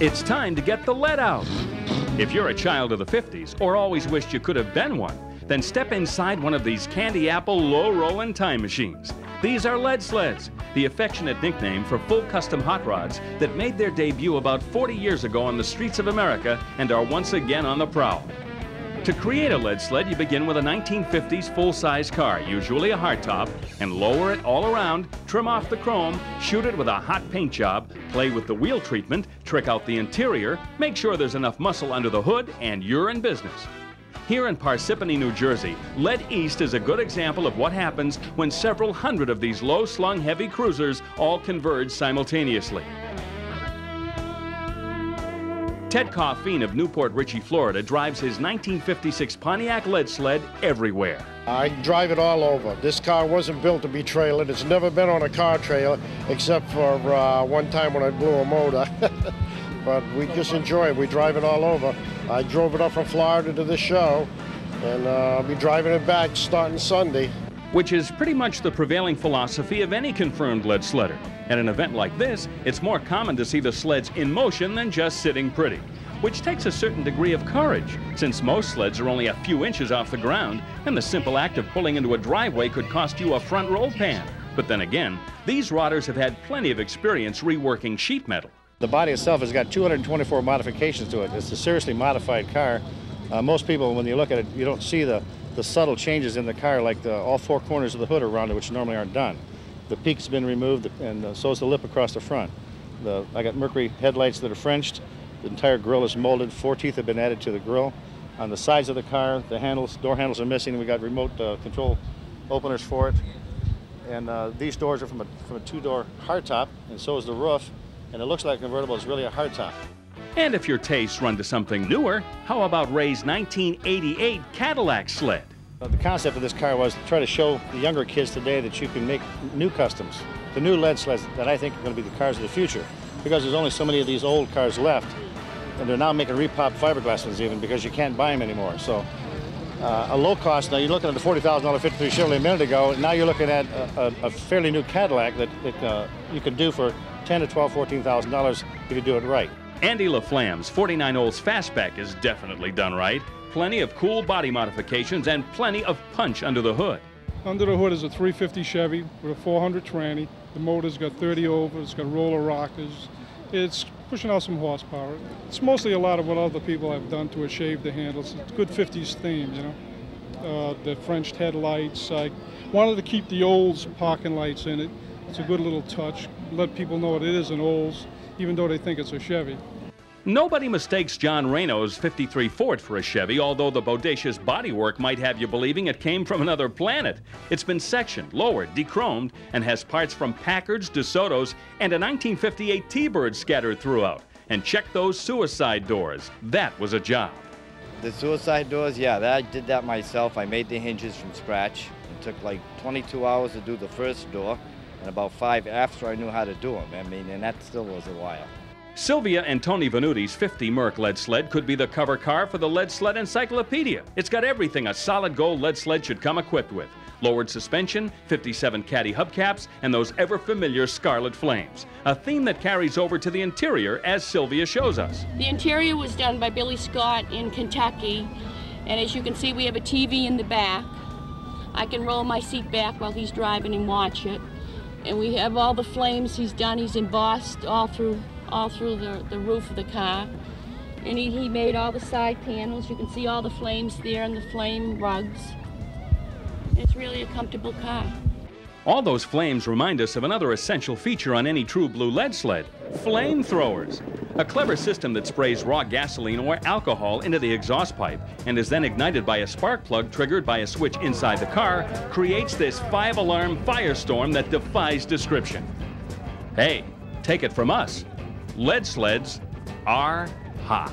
It's time to get the lead out. If you're a child of the 50s or always wished you could have been one, then step inside one of these candy apple low rolling time machines. These are lead sleds, the affectionate nickname for full custom hot rods that made their debut about 40 years ago on the streets of America and are once again on the prowl. To create a lead sled, you begin with a 1950s full-size car, usually a hardtop, and lower it all around, trim off the chrome, shoot it with a hot paint job, play with the wheel treatment, trick out the interior, make sure there's enough muscle under the hood, and you're in business. Here in Parsippany, New Jersey, Lead East is a good example of what happens when several hundred of these low-slung heavy cruisers all converge simultaneously. Ted Coffeen of New Port Richey, Florida drives his 1956 Pontiac lead sled everywhere. I drive it all over. This car wasn't built to be trailered. It's never been on a car trailer except for uh, one time when I blew a motor. but we just enjoy it. We drive it all over. I drove it up from Florida to the show, and uh, I'll be driving it back starting Sunday. Which is pretty much the prevailing philosophy of any confirmed lead sledder. At an event like this, it's more common to see the sleds in motion than just sitting pretty, which takes a certain degree of courage, since most sleds are only a few inches off the ground, and the simple act of pulling into a driveway could cost you a front roll pan. But then again, these rodders have had plenty of experience reworking sheet metal. The body itself has got 224 modifications to it. It's a seriously modified car. Uh, most people, when you look at it, you don't see the, the subtle changes in the car like the, all four corners of the hood around it, which normally aren't done. The peak's been removed, and uh, so is the lip across the front. The, I got Mercury headlights that are Frenched. The entire grille is molded. Four teeth have been added to the grille. On the sides of the car, the handles, door handles are missing. We got remote uh, control openers for it. And uh, these doors are from a, from a two-door hardtop, and so is the roof and it looks like a convertible is really a hardtop. And if your tastes run to something newer, how about Ray's 1988 Cadillac sled? Uh, the concept of this car was to try to show the younger kids today that you can make new customs, the new lead sleds that I think are going to be the cars of the future, because there's only so many of these old cars left, and they're now making repop fiberglass ones even because you can't buy them anymore. So uh, a low cost, now you're looking at a $40,000 53 Chevrolet a minute ago, And now you're looking at a, a, a fairly new Cadillac that, that uh, you can do for ten to twelve, fourteen thousand dollars if you do it right. Andy LaFlamme's 49 Olds Fastback is definitely done right. Plenty of cool body modifications and plenty of punch under the hood. Under the hood is a 350 Chevy with a 400 tranny. The motor's got 30 over, it's got roller rockers. It's pushing out some horsepower. It's mostly a lot of what other people have done to it, shave the handles. It's a good 50s theme, you know. Uh, the French headlights. I wanted to keep the Olds parking lights in it. It's a good little touch. Let people know it is an Olds, even though they think it's a Chevy. Nobody mistakes John Reno's 53 Ford for a Chevy, although the bodacious bodywork might have you believing it came from another planet. It's been sectioned, lowered, dechromed, and has parts from Packards, DeSoto's, and a 1958 T-Bird scattered throughout. And check those suicide doors. That was a job. The suicide doors, yeah, that, I did that myself. I made the hinges from scratch. It took like 22 hours to do the first door and about five after I knew how to do them. I mean, and that still was a while. Sylvia and Tony Venuti's 50 Merc lead sled could be the cover car for the Lead Sled Encyclopedia. It's got everything a solid gold lead sled should come equipped with. Lowered suspension, 57 caddy hubcaps, and those ever familiar scarlet flames. A theme that carries over to the interior as Sylvia shows us. The interior was done by Billy Scott in Kentucky. And as you can see, we have a TV in the back. I can roll my seat back while he's driving and watch it and we have all the flames he's done. He's embossed all through all through the, the roof of the car. And he, he made all the side panels. You can see all the flames there and the flame rugs. It's really a comfortable car. All those flames remind us of another essential feature on any true blue lead sled, flamethrowers. A clever system that sprays raw gasoline or alcohol into the exhaust pipe and is then ignited by a spark plug triggered by a switch inside the car creates this five-alarm firestorm that defies description. Hey, take it from us. Lead sleds are hot.